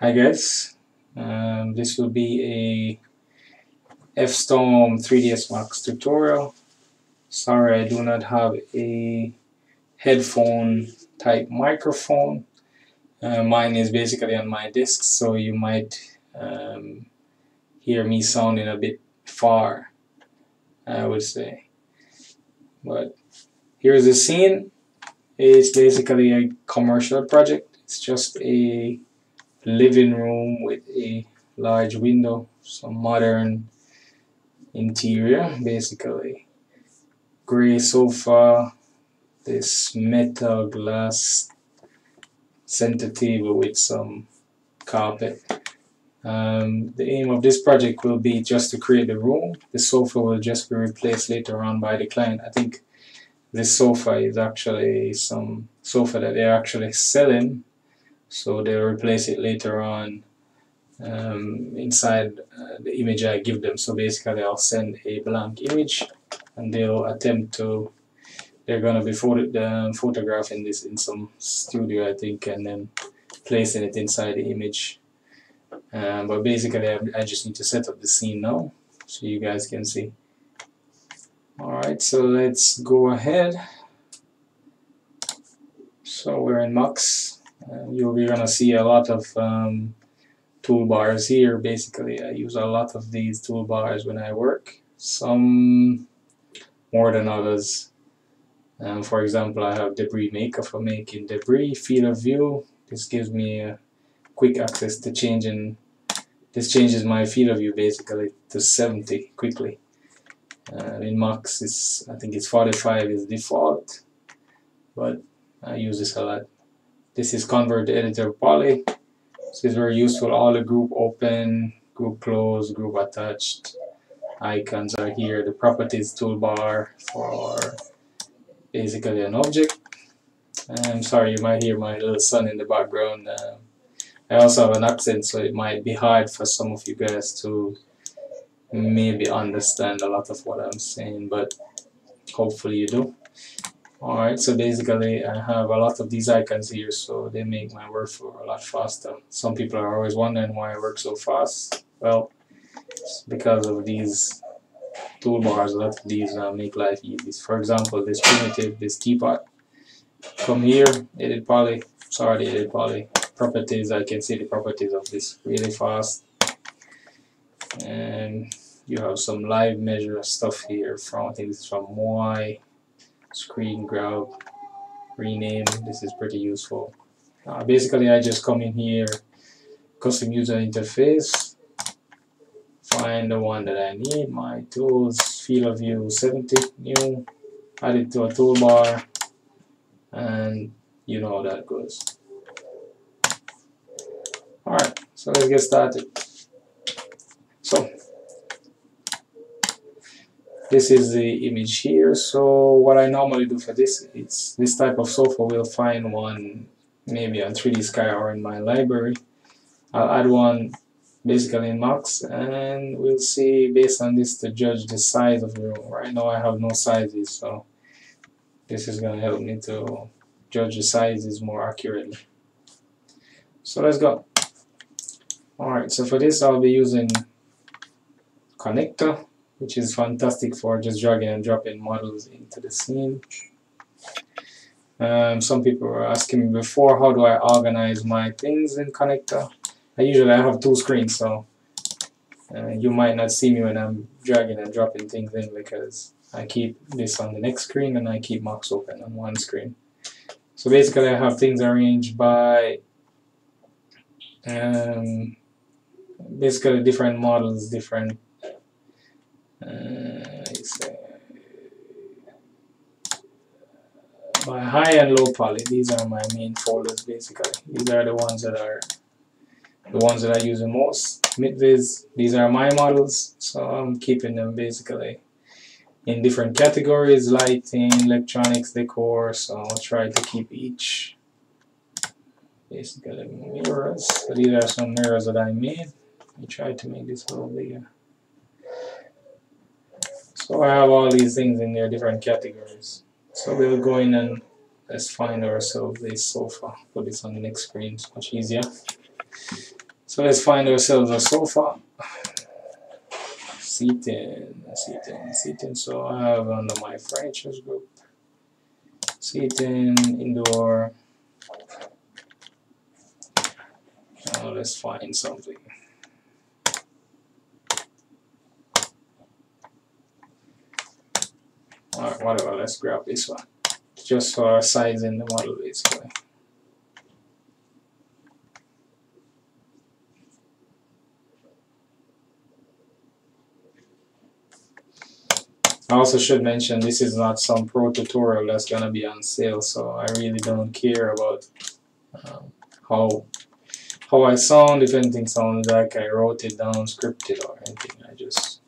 Hi guys, um, this will be a F-Storm 3ds Max tutorial. Sorry I do not have a headphone type microphone. Uh, mine is basically on my desk so you might um, hear me sounding a bit far I would say. But here's the scene. It's basically a commercial project. It's just a living room with a large window, some modern interior basically. Gray sofa, this metal glass center table with some carpet. Um, the aim of this project will be just to create the room. The sofa will just be replaced later on by the client. I think this sofa is actually some sofa that they're actually selling so they'll replace it later on um, inside uh, the image I give them. So basically I'll send a blank image and they'll attempt to they're gonna be photo um, photographing this in some studio I think and then placing it inside the image. Um, but basically I, I just need to set up the scene now so you guys can see. Alright so let's go ahead. So we're in Max uh, you'll be gonna see a lot of um, toolbars here. Basically I use a lot of these toolbars when I work. Some more than others. Um, for example I have debris maker for making debris field of view. This gives me a quick access to changing this changes my field of view basically to 70 quickly. Uh, in Max it's I think it's 45 is default but I use this a lot this is convert editor poly. This is very useful. All the group open, group close, group attached icons are here. The properties toolbar for basically an object. I'm sorry, you might hear my little son in the background. Uh, I also have an accent, so it might be hard for some of you guys to maybe understand a lot of what I'm saying, but hopefully you do. Alright, so basically I have a lot of these icons here so they make my workflow a lot faster. Some people are always wondering why I work so fast. Well, it's because of these toolbars, a lot of these uh, make life easy. For example, this primitive, this teapot. Come here, edit poly, sorry edit poly. Properties, I can see the properties of this really fast. And you have some live measure stuff here from, I think this is from Moai screen grab rename this is pretty useful. Uh, basically I just come in here custom user interface find the one that I need my tools field of view 70 new add it to a toolbar and you know how that goes. Alright so let's get started. So this is the image here. So what I normally do for this it's this type of sofa will find one maybe on 3D Sky or in my library. I'll add one basically in Max and we'll see based on this to judge the size of the room. Right now I have no sizes so this is gonna help me to judge the sizes more accurately. So let's go. Alright so for this I'll be using Connecter which is fantastic for just dragging and dropping models into the scene. Um, some people were asking me before how do I organize my things in Connecter. I usually I have two screens so uh, you might not see me when I'm dragging and dropping things in because I keep this on the next screen and I keep Max open on one screen. So basically I have things arranged by um, basically different models, different uh, by high and low poly these are my main folders basically. These are the ones that are the ones that I use the most. MITVIZ these are my models so I'm keeping them basically in different categories lighting electronics decor so I'll try to keep each basically mirrors. So these are some mirrors that I made. I tried to make this a little bigger so I have all these things in their different categories. So we'll go in and let's find ourselves a sofa. Put this on the next screen, it's much easier. So let's find ourselves a sofa. Seating, seating, seating. So I have under my furniture group. Seating, indoor. Now let's find something. Alright, whatever, let's grab this one. Just for sizing the model basically. I also should mention this is not some pro tutorial that's gonna be on sale, so I really don't care about um, how how I sound, if anything sounds like I wrote it down scripted or anything. I just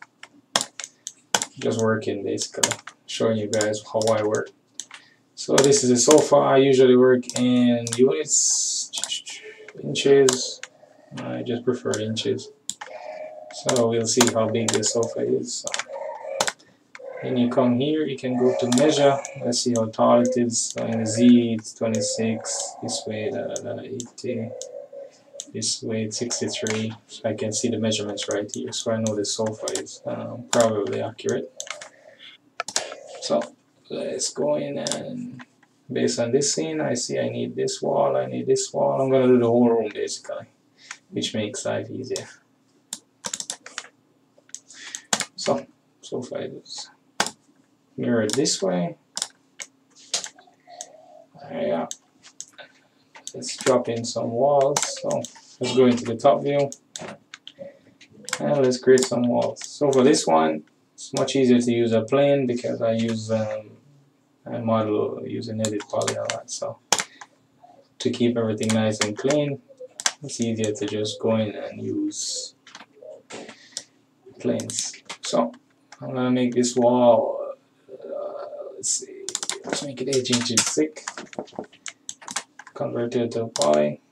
just working basically, showing you guys how I work. So this is a sofa. I usually work in units, inches. I just prefer inches. So we'll see how big the sofa is. Then you come here, you can go to measure. Let's see how tall it is. So in the Z, it's 26. This way, da, da, da, 80. This way, it's 63. So I can see the measurements right here. So I know the sofa is um, probably accurate. So let's go in and based on this scene, I see I need this wall, I need this wall. I'm to do the whole room basically, which makes life easier. So, sofa is mirror it this way. Yeah. Let's drop in some walls. So let's go into the top view. And let's create some walls. So for this one, it's much easier to use a plane because I use um, I model using edit poly a lot. So to keep everything nice and clean, it's easier to just go in and use planes. So I'm gonna make this wall let's see, let's make it 8 inches thick, convert it to poly.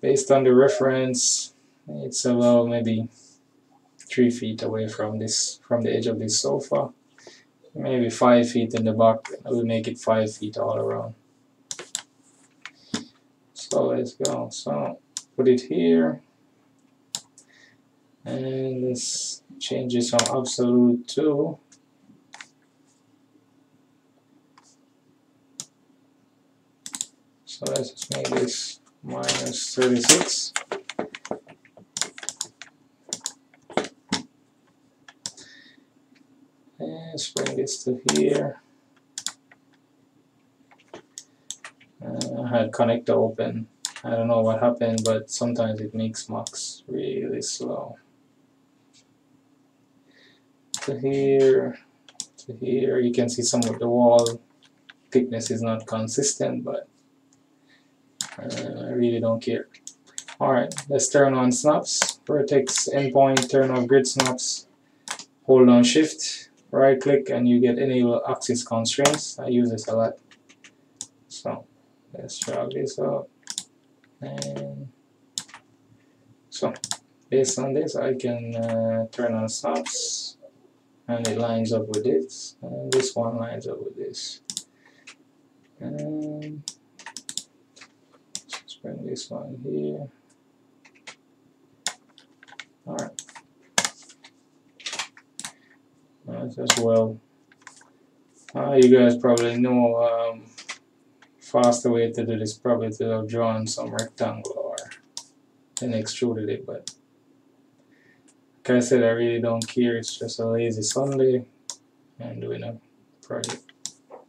Based on the reference, it's about maybe 3 feet away from this, from the edge of this sofa. Maybe 5 feet in the back, I will make it 5 feet all around. So let's go, so put it here, and let's change this from absolute to so let's make this minus 36 let's bring this to here uh, I had Connecter open I don't know what happened but sometimes it makes Max really slow to here to here. You can see some of the wall thickness is not consistent, but uh, I really don't care. Alright, let's turn on snaps. Vertex endpoint, turn off grid snaps. Hold on shift, right click, and you get enable axis constraints. I use this a lot. So let's drag this up. And so based on this, I can uh, turn on snaps and it lines up with this and this one lines up with this and let's bring this one here alright as well uh, you guys probably know um, faster way to do this probably to have drawn some rectangle or then extruded it but like I said, I really don't care. It's just a lazy Sunday and doing a project,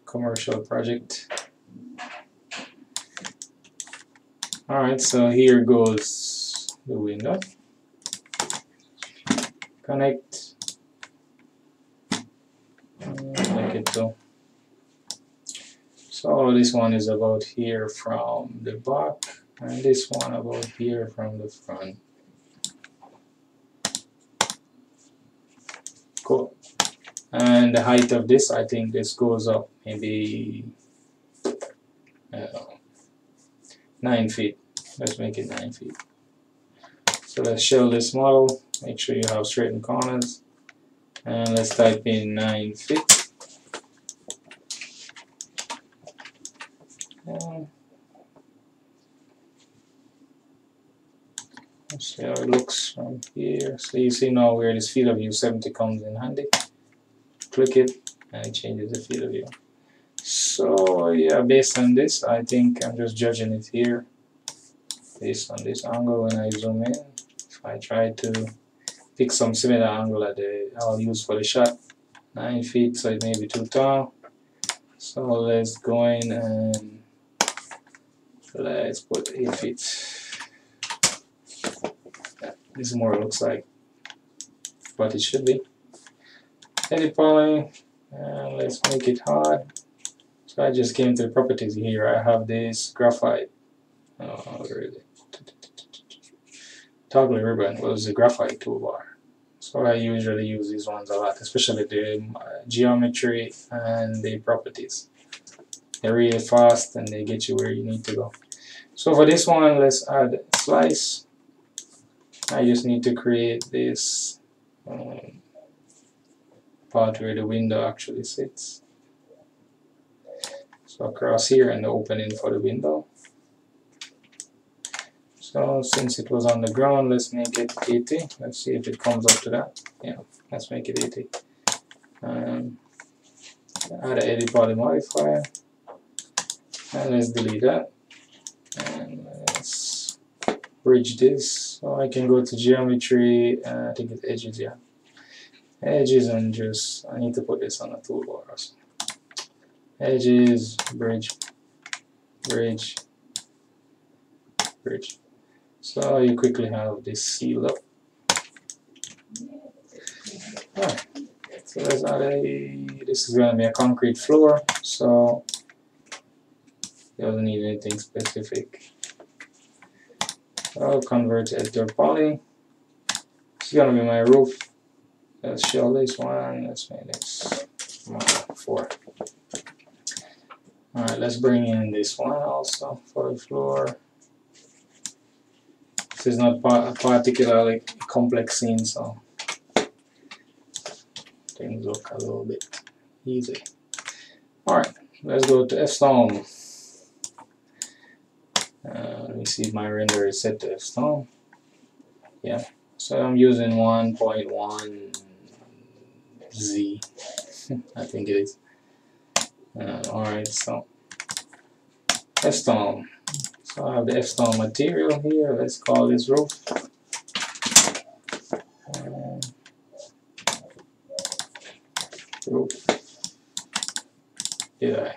commercial project. Alright, so here goes the window. Connect. Like it so. So this one is about here from the back and this one about here from the front. Cool. And the height of this, I think this goes up maybe uh, 9 feet. Let's make it 9 feet. So let's show this model. Make sure you have straightened corners and let's type in 9 feet let's see how it looks from here. So you see now where this field of view 70 comes in handy. Click it and it changes the field of view. So yeah based on this I think I'm just judging it here. Based on this angle when I zoom in if I try to pick some similar angle that uh, I'll use for the shot. 9 feet, so it may be too tall. So let's go in and let's put 8 feet. This more looks like what it should be. Poly, and uh, let's make it hard. So I just came to the properties here. I have this graphite. Oh, really? Toggle ribbon was the graphite toolbar. So I usually use these ones a lot, especially the uh, geometry and the properties. They're really fast and they get you where you need to go. So for this one, let's add slice. I just need to create this um, part where the window actually sits. So across here and the opening for the window. So since it was on the ground, let's make it 80. Let's see if it comes up to that. Yeah, let's make it 80. Um, add an edit poly modifier. And let's delete that. And let's bridge this so I can go to geometry, uh, I think it's edges, yeah. Edges and just, I need to put this on the toolbar also. Edges, bridge, bridge, bridge. So you quickly have this seal up. Alright, so let's add a, this is going to be a concrete floor, so it doesn't need anything specific. I'll convert to poly. This is gonna be my roof. Let's show this one. Let's make this four. Alright, let's bring in this one also for the floor. This is not a particularly complex scene, so things look a little bit easy. Alright, let's go to F-Storm. Uh, let me see if my render is set to Storm. Yeah, so I'm using 1.1 Z. I think it is. Uh, Alright, so F-Storm. Uh, so I have the F-Storm material here. Let's call this roof. Roof. I?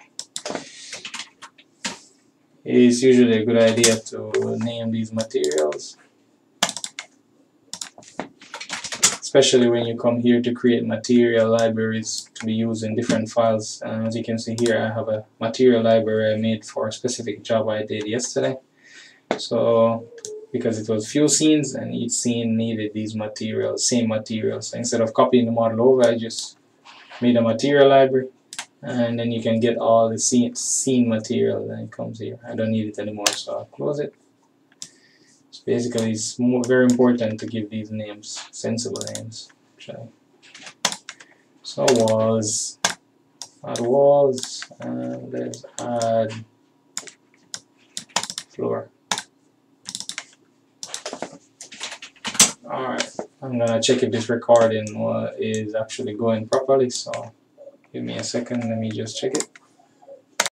it's usually a good idea to name these materials especially when you come here to create material libraries to be used in different files and as you can see here I have a material library I made for a specific job I did yesterday so because it was few scenes and each scene needed these materials same materials so instead of copying the model over I just made a material library and then you can get all the scene, scene material that comes here. I don't need it anymore so I'll close it. Basically it's more, very important to give these names sensible names. So walls, add walls, and let's add floor. Alright, I'm gonna check if this recording is actually going properly so Give me a second, let me just check it.